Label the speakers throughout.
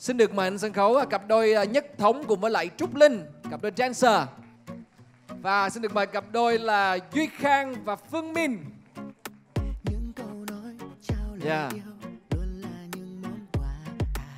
Speaker 1: Xin được mời lên sân khấu à, cặp đôi à, Nhất Thống cùng với lại Trúc Linh, cặp đôi dancer. Và xin được mời cặp đôi là Duy Khang và Phương Min. Yeah.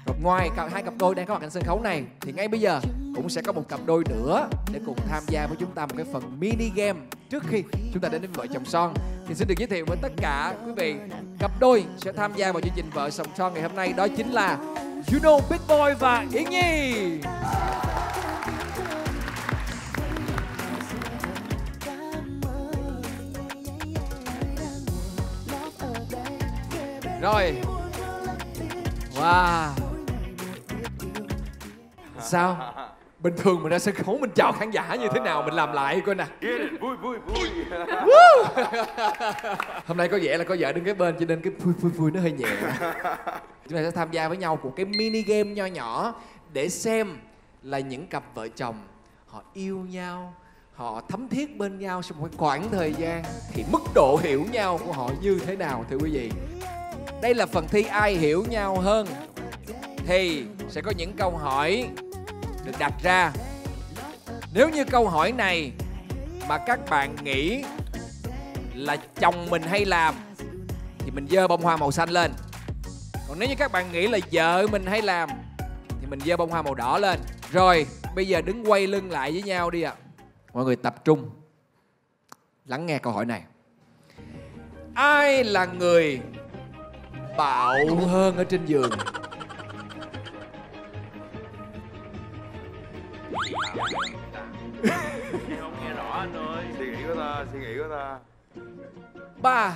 Speaker 1: Rồi ngoài cặp hai cặp đôi đang có mặt trên sân khấu này thì ngay bây giờ cũng sẽ có một cặp đôi nữa để cùng tham gia với chúng ta một cái phần mini game trước khi chúng ta đến với vợ chồng son thì xin được giới thiệu với tất cả quý vị, cặp đôi sẽ tham gia vào chương trình vợ chồng son ngày hôm nay, đó chính là Juno Big Boy và Yến Nhi. Rồi. Wow. Sao? Bình thường mình ra sân khấu mình chào khán giả như thế nào mình làm lại coi nè.
Speaker 2: vui vui vui.
Speaker 1: Hôm nay có vẻ là có vợ đứng kế bên cho nên cái vui vui vui nó hơi nhẹ. Chúng ta sẽ tham gia với nhau một cái mini game nho nhỏ để xem là những cặp vợ chồng họ yêu nhau họ thấm thiết bên nhau trong một cái khoảng thời gian thì mức độ hiểu nhau của họ như thế nào thưa quý vị? Đây là phần thi ai hiểu nhau hơn? Thì sẽ có những câu hỏi được đặt ra. Nếu như câu hỏi này mà các bạn nghĩ là chồng mình hay làm, thì mình dơ bông hoa màu xanh lên. Còn nếu như các bạn nghĩ là vợ mình hay làm, thì mình dơ bông hoa màu đỏ lên. Rồi, bây giờ đứng quay lưng lại với nhau đi ạ. Mọi người tập trung. Lắng nghe câu hỏi này. Ai là người bạo hơn ở trên giường?
Speaker 2: Không nghe rõ anh ơi suy nghĩ của ta suy nghĩ của ta
Speaker 1: ba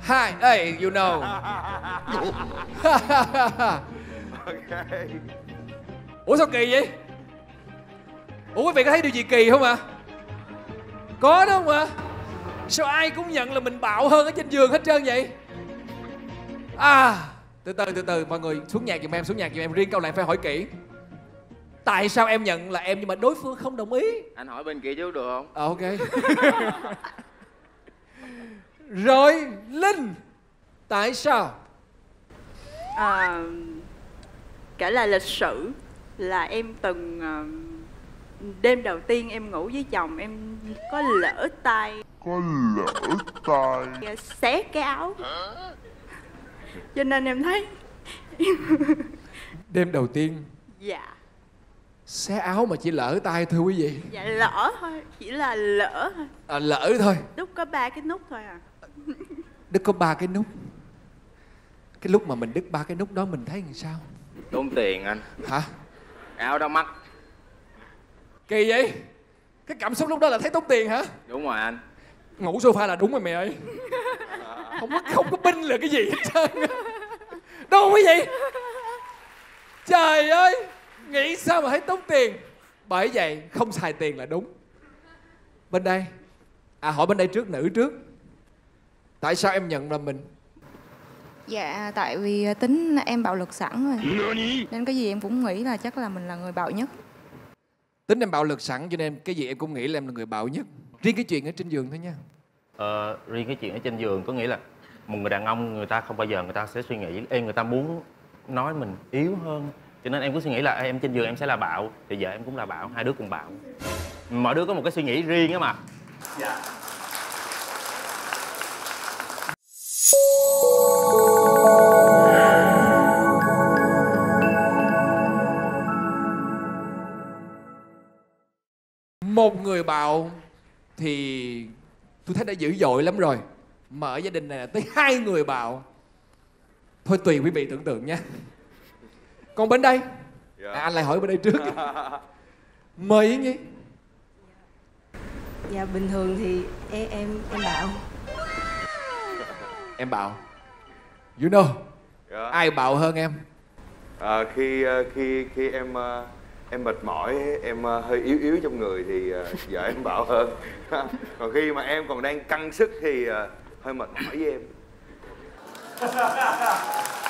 Speaker 1: hai hey you know.
Speaker 2: Ok
Speaker 1: ủa sao kỳ vậy? Ủa quý vị có thấy điều gì kỳ không ạ? Có đó không ạ. Sao ai cũng nhận là mình bạo hơn ở trên giường hết trơn vậy? À từ từ từ từ mọi người xuống nhạc giùm em xuống nhạc giùm em riêng câu này phải hỏi kỹ tại sao em nhận là em nhưng mà đối phương không đồng ý?
Speaker 2: Anh hỏi bên kia chứ được không?
Speaker 1: Ờ, ok. Rồi linh tại sao?
Speaker 3: À, kể lại lịch sử là em từng à, đêm đầu tiên em ngủ với chồng em có lỡ tay.
Speaker 4: Có lỡ tay.
Speaker 3: Xé cái áo. Cho nên em thấy
Speaker 1: đêm đầu tiên?
Speaker 3: Dạ
Speaker 1: xé áo mà chỉ lỡ tay thưa quý vị.
Speaker 3: Dạ lỡ thôi chỉ là lỡ thôi.
Speaker 1: À, lỡ thôi.
Speaker 3: Đúc có ba cái nút thôi à.
Speaker 1: Đứt có ba cái nút. Cái lúc mà mình đứt ba cái nút đó mình thấy làm sao?
Speaker 2: Tốn tiền anh.
Speaker 1: Hả?
Speaker 2: Áo đó mắc.
Speaker 1: Kỳ vậy? Cái cảm xúc lúc đó là thấy tốn tiền hả?
Speaker 2: Đúng rồi anh.
Speaker 1: Ngủ sofa là đúng rồi mẹ ơi. Không có không có binh là cái gì hết trơn không quý vị trời ơi nghĩ sao mà thấy tốn tiền? Bởi vậy không xài tiền là đúng. Bên đây. À hỏi bên đây trước nữ trước. Tại sao em nhận là mình?
Speaker 5: Dạ, tại vì tính em bạo lực sẵn rồi. Nên cái gì em cũng nghĩ là chắc là mình là người bạo nhất.
Speaker 1: Tính em bạo lực sẵn cho nên cái gì em cũng nghĩ là em là người bạo nhất. Riêng cái chuyện ở trên giường thôi nha.
Speaker 6: Ờ, riêng cái chuyện ở trên giường có nghĩa là một người đàn ông người ta không bao giờ người ta sẽ suy nghĩ Ê, người ta muốn nói mình yếu hơn cho nên em cứ suy nghĩ là "Ê, em trên giường em sẽ là bạo thì giờ em cũng là bạo hai đứa cùng bạo. Mọi đứa có một cái suy nghĩ riêng á mà.
Speaker 1: Một người bạo thì tôi thấy đã dữ dội lắm rồi mà ở gia đình này là tới hai người bạo. Thôi tùy quý vị tưởng tượng nha còn bên đây?
Speaker 2: Dạ.
Speaker 1: à, anh lại hỏi bên đây trước. Mời Yến Nhi.
Speaker 7: Dạ bình thường thì em em em bạo
Speaker 1: em bạo you know.
Speaker 2: Dạ.
Speaker 1: ai bạo hơn em?
Speaker 2: À, khi ờ, khi khi em ờ, em mệt mỏi em ờ, hơi yếu yếu trong người thì vợ em bạo hơn. Còn khi mà em còn đang căng sức thì hơi mệt mỏi với em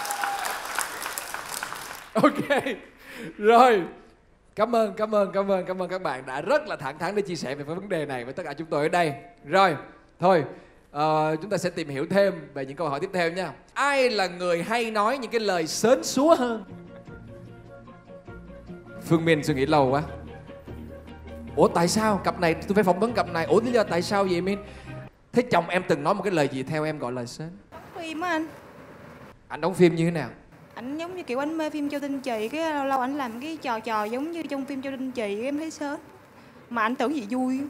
Speaker 1: ok. Rồi. Cảm ơn cảm ơn cảm ơn cảm ơn các bạn đã rất là thẳng thắn để chia sẻ về vấn đề này với tất cả chúng tôi ở đây. Rồi thôi ờ, chúng ta sẽ tìm hiểu thêm về những câu hỏi tiếp theo nha. Ai là người hay nói những cái lời sến súa hơn? Phương miên suy nghĩ lâu quá. Ủa tại sao cặp này tôi phải phỏng vấn cặp này? Ủa lý do tại sao vậy miên thế chồng em từng nói một cái lời gì theo em gọi là sến?
Speaker 5: Phim á anh.
Speaker 1: Anh đóng phim như thế nào
Speaker 5: ảnh giống như kiểu anh mê phim Châu Tinh Trì cái lâu lâu ảnh làm cái trò trò giống như trong phim Châu Tinh Trì em thấy sớm. Mà anh tưởng gì vui.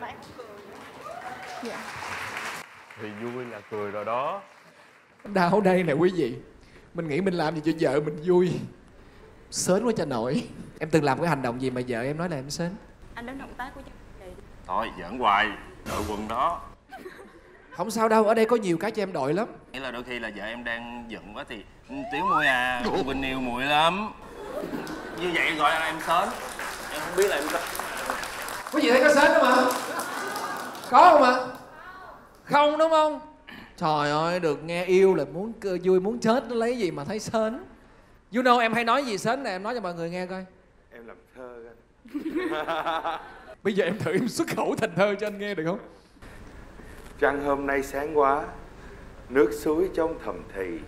Speaker 5: Mà em không cười. Dạ.
Speaker 6: Thì vui là cười rồi đó.
Speaker 1: Đau đây nè quý vị. Mình nghĩ mình làm gì cho vợ mình vui. Sến quá cho nổi. Em từng làm cái hành động gì mà vợ em nói là em sến?
Speaker 3: Anh đến động tác của Châu Tinh Trì
Speaker 6: thôi giỡn hoài. Đội quần đó
Speaker 1: không sao đâu ở đây có nhiều cái cho em đội lắm.
Speaker 6: Nghĩa là đôi khi là vợ em đang giận quá thì "Ừ, tiểu mùi à bình yêu mùi lắm. Như vậy gọi là em sến. Em không biết là em sến
Speaker 1: quý vị thấy có sến không ạ có không ạ? Không đúng không? Trời ơi được nghe yêu là muốn cơ- vui muốn chết nó lấy gì mà thấy sến? You know em hay nói gì sến nè em nói cho mọi người nghe coi.
Speaker 2: Em làm thơ anh.
Speaker 1: Bây giờ em thử em xuất khẩu thành thơ cho anh nghe được không
Speaker 2: trăng hôm nay sáng quá nước suối trong thầm thì.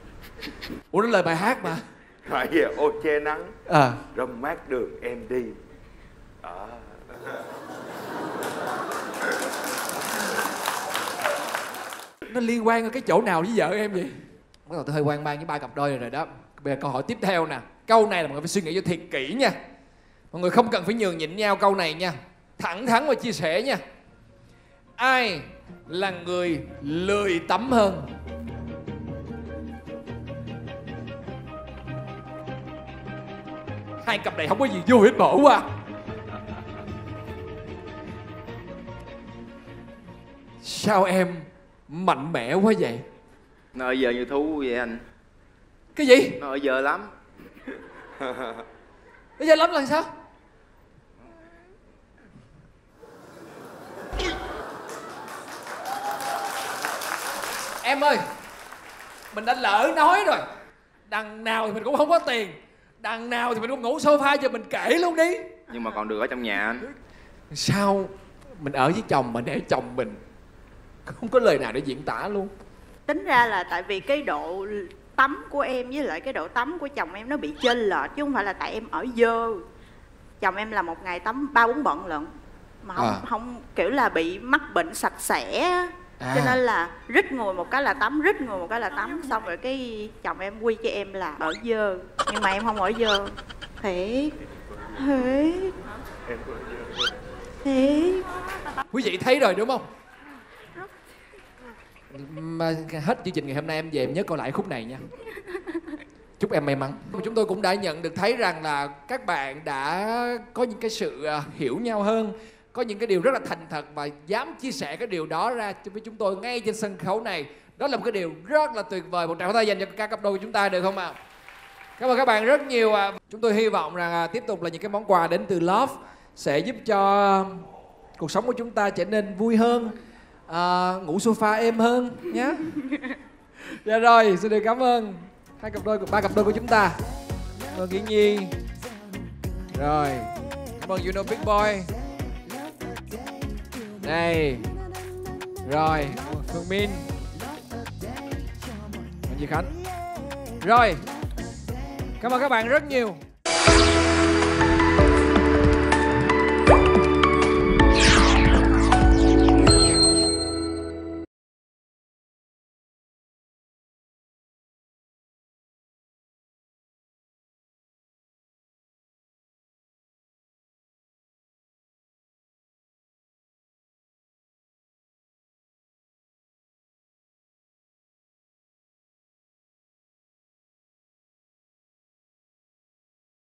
Speaker 1: Ủa đó lời bài hát mà.
Speaker 2: Phải giờ ô che nắng
Speaker 1: à.
Speaker 2: râm mát đường em đi. Đó
Speaker 1: nó liên quan ở cái chỗ nào với vợ em vậy? Bắt đầu tôi hơi quan mang với ba cặp đôi rồi, rồi đó. Bây giờ câu hỏi tiếp theo nè. Câu này là mọi người phải suy nghĩ cho thiệt kỹ nha. Mọi người không cần phải nhường nhịn nhau câu này nha. Thẳng thắn và chia sẻ nha. Ai là người lười tắm hơn. Hai cặp này không có gì vui hết bỏ qua sao em mạnh mẽ quá vậy?
Speaker 8: Nó giờ như thú vậy anh.
Speaker 1: Cái gì?
Speaker 8: Nó giờ lắm.
Speaker 1: Bây giờ lắm là sao? Em ơi Mình đã lỡ nói rồi. Đằng nào thì mình cũng không có tiền Đằng nào thì mình cũng ngủ sofa cho mình kể luôn đi.
Speaker 8: Nhưng mà còn được ở trong nhà anh.
Speaker 1: Sao mình ở với chồng mà để chồng mình Không có lời nào để diễn tả luôn?
Speaker 3: Tính ra là tại vì cái độ tắm của em với lại cái độ tắm của chồng em nó bị chênh lệch chứ không phải là tại em ở dơ. Chồng em là một ngày tắm ba bốn bận lận mà không
Speaker 1: À.
Speaker 3: không kiểu là bị mắc bệnh sạch sẽ á.
Speaker 1: À.
Speaker 3: cho nên là rít người một cái là tắm rít người một cái là tắm. Xong rồi cái chồng em quy cho em là ở dơ. Nhưng mà em không ở dơ. Thiệt thiệt thiệt
Speaker 1: Quý vị thấy rồi đúng không? Mà hết chương trình ngày hôm nay em về em nhớ coi lại khúc này nha. Chúc em may mắn. Chúng tôi cũng đã nhận được thấy rằng là các bạn đã có những cái sự à, hiểu nhau hơn Có những cái điều rất là thành thật và dám chia sẻ cái điều đó ra với chúng tôi ngay trên sân khấu này. Đó là một cái điều rất là tuyệt vời Một tràng pháo tay dành cho các cặp đôi của chúng ta được không ạ? Cảm ơn các bạn rất nhiều ạ. Chúng tôi hy vọng rằng à, tiếp tục là những cái món quà đến từ Love Sẽ giúp cho cuộc sống của chúng ta trở nên vui hơn à, ngủ sofa êm hơn nhé. Dạ rồi xin được cảm ơn hai cặp đôi ba cặp đôi của chúng ta. Cảm ơn Kiến Nhi. Rồi cảm ơn You Know Big Boy đây. Rồi. Phương Min anh Duy Khánh? Rồi. Cảm ơn các bạn rất nhiều.